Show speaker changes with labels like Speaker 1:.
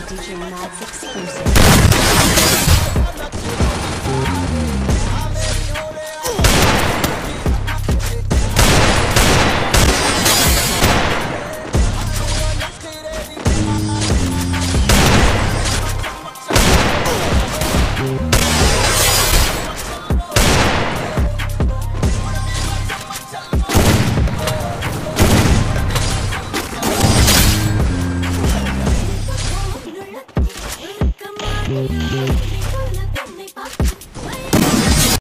Speaker 1: DJ Max exclusive.